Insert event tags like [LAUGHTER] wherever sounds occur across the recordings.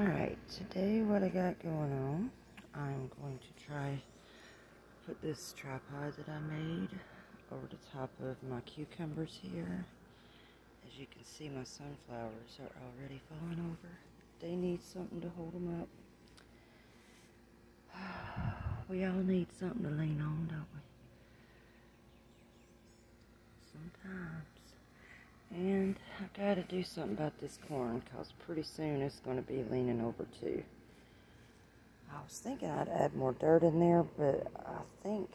Alright, today what I got going on, I'm going to try put this tripod that I made over the top of my cucumbers here. As you can see, my sunflowers are already falling over. They need something to hold them up. [SIGHS] We all need something to lean on, don't we? Sometimes. And I've gotta do something about this corn because pretty soon it's gonna be leaning over too. I was thinking I'd add more dirt in there, but I think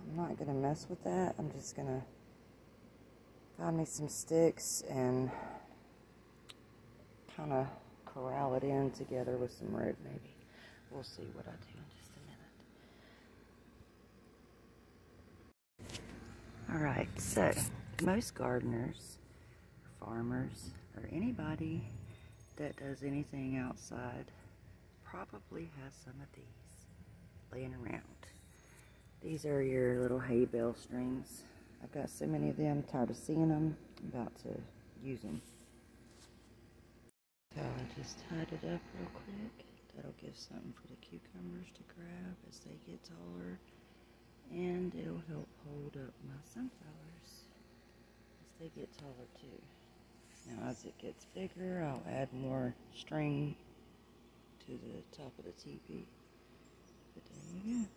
I'm not gonna mess with that. I'm just gonna find me some sticks and kind of corral it in together with some rope maybe. We'll see what I do in just a minute. Alright, so most gardeners farmers or anybody that does anything outside probably has some of these laying around. These are your little hay bale strings. I've got so many of them, tired of seeing them, about to use them. So I just tied it up real quick. That'll give something for the cucumbers to grab as they get taller. And it'll help hold up my sunflowers as they get taller too. Now as it gets bigger, I'll add more string to the top of the teepee. But there you go.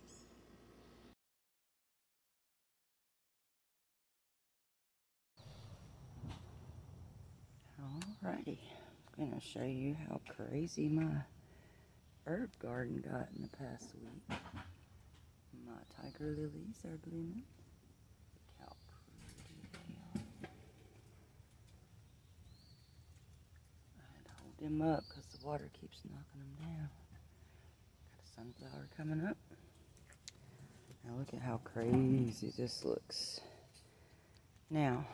Alrighty, I'm going to show you how crazy my herb garden got in the past week. My tiger lilies are blooming. Them up because the water keeps knocking them down. Got a sunflower coming up. Now look at how crazy this looks. Now,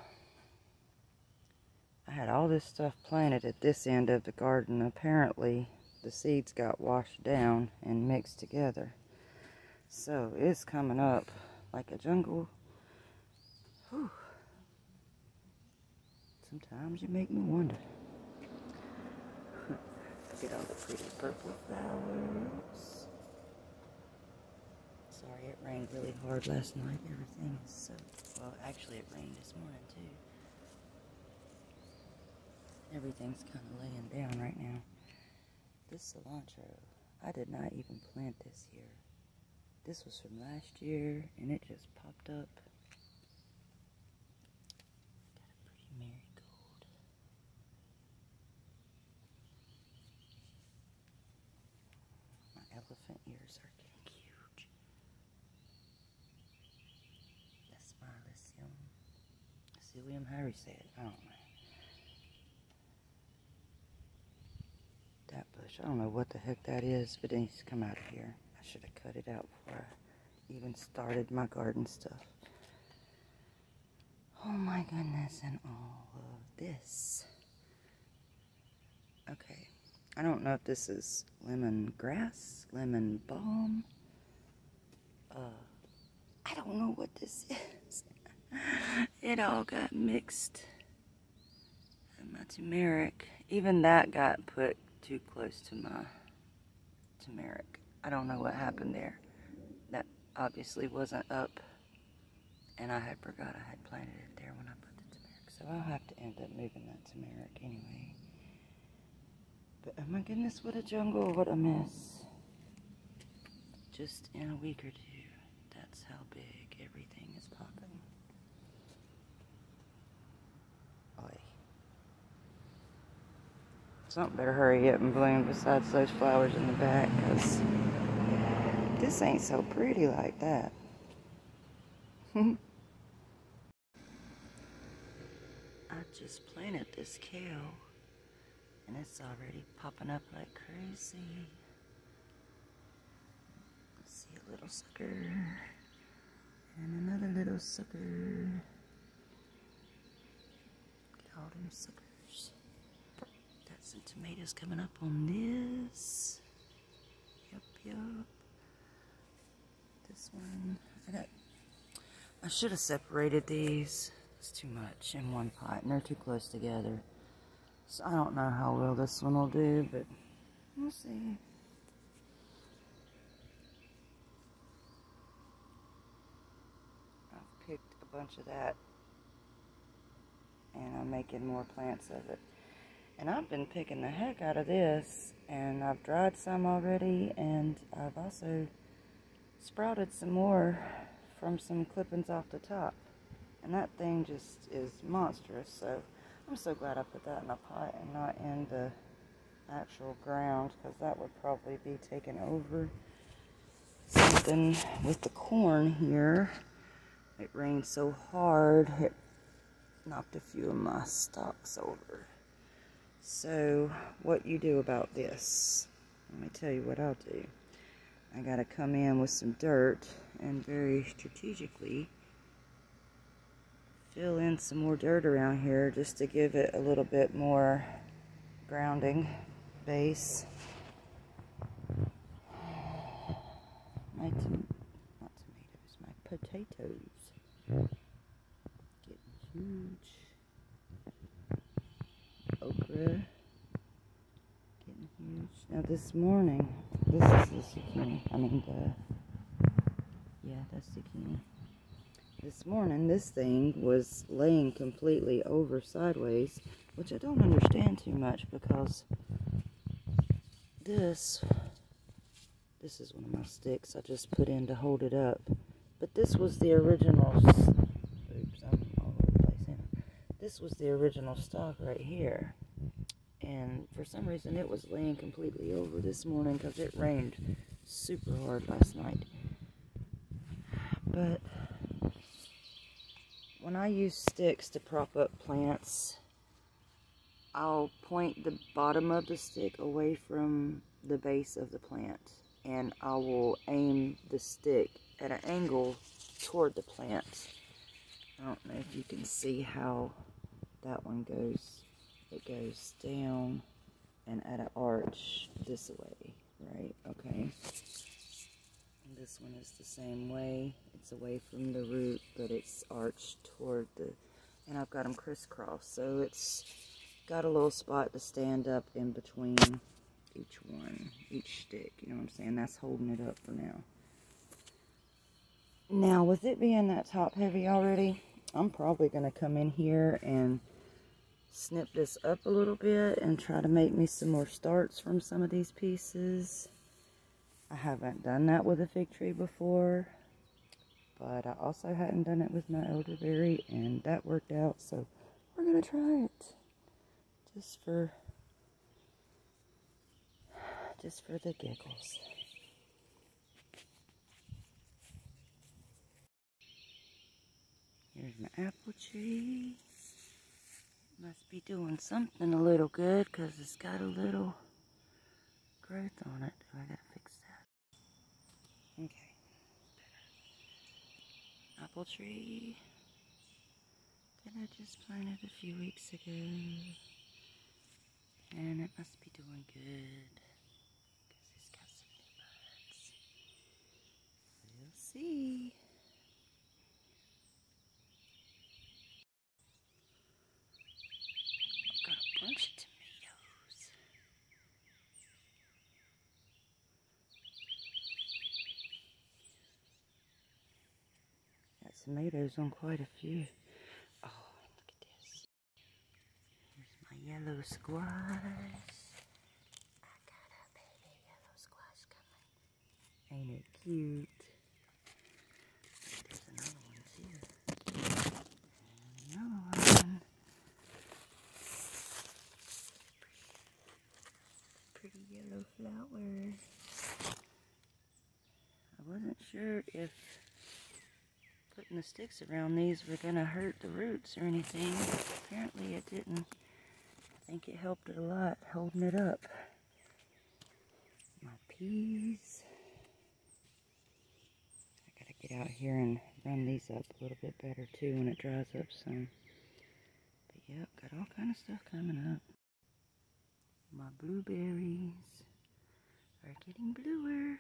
I had all this stuff planted at this end of the garden. Apparently, the seeds got washed down and mixed together. So, it's coming up like a jungle. Whew. Sometimes you make me wonder at all the pretty purple flowers. Sorry, it rained really hard last night. Everything is so... Well, actually, it rained this morning, too. Everything's kind of laying down right now. This cilantro, I did not even plant this year. This was from last year, and it just popped up elephant ears are getting huge. That's my Lycium. Do you say it? I don't know. That bush, I don't know what the heck that is, but it needs to come out of here. I should have cut it out before I even started my garden stuff. Oh my goodness, and all of this. Okay. I don't know if this is lemon grass, lemon balm. Uh, I don't know what this is. [LAUGHS] [LAUGHS] it all got mixed. my turmeric, even that got put too close to my turmeric. I don't know what happened there. That obviously wasn't up. And I had forgot I had planted it there when I put the turmeric. So I'll have to end up moving that turmeric anyway. But oh my goodness, what a jungle, what a mess. Just in a week or two, that's how big everything is popping. Something better hurry up and bloom besides those flowers in the back, because this ain't so pretty like that. [LAUGHS] I just planted this kale and it's already popping up like crazy. see a little sucker. And another little sucker. Get all them suckers. Some tomatoes coming up on this. Yep, yep. This one. I got I should have separated these. It's too much in one pot and they're too close together. So I don't know how well this one will do, but We'll see. I've picked a bunch of that and I'm making more plants of it. And I've been picking the heck out of this and I've dried some already and I've also sprouted some more from some clippings off the top. And that thing just is monstrous. So I'm so glad I put that in a pot and not in the actual ground because that would probably be taken over. Something with the corn here. It rained so hard, it knocked a few of my stalks over. So, what you do about this? Let me tell you what I'll do. I gotta come in with some dirt and very strategically fill in some more dirt around here just to give it a little bit more grounding base. My not tomatoes, my potatoes. Getting huge. Okra. Getting huge. Now this morning, this is the zucchini. I mean the, yeah, that's zucchini. This morning, this thing was laying completely over sideways, which I don't understand too much because this, this is one of my sticks I just put in to hold it up. But this was the original, oops, I'm all over the place here. This was the original stock right here. And for some reason it was laying completely over this morning because it rained super hard last night. But when I use sticks to prop up plants, I'll point the bottom of the stick away from the base of the plant and I will aim the stick at an angle toward the plant. I don't know if you can see how that one goes. It goes down and at an arch this way, right? Okay. And this one is the same way. It's away from the root, but it's arched toward the, and I've got them crisscross. So it's got a little spot to stand up in between each one, each stick. You know what I'm saying? That's holding it up for now. Now, with it being that top heavy already, I'm probably going to come in here and snip this up a little bit and try to make me some more starts from some of these pieces. I haven't done that with a fig tree before, but I also hadn't done it with my elderberry, and that worked out, so we're going to try it just for just for the giggles. Here's my apple tree. Must be doing something a little good because it's got a little growth on it. I gotta fix that. Okay. Apple tree that I just planted a few weeks ago. And it must be doing good. Because he's got some new buds. We'll see. I've got a bunch of tomatoes. Got tomatoes on quite a few. Oh, look at this. Here's my yellow squash. I got a baby yellow squash coming. Ain't it cute? There's another one too. Pretty yellow flowers. I wasn't sure if putting the sticks around these were going to hurt the roots or anything. Apparently it didn't. I think it helped it a lot holding it up. My peas. I gotta get out here and run these up a little bit better too when it dries up some. But yep, got all kind of stuff coming up. My blueberries are getting bluer.